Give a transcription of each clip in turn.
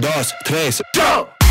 dois, três, go!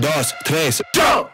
Dos, tres, ¡Yo!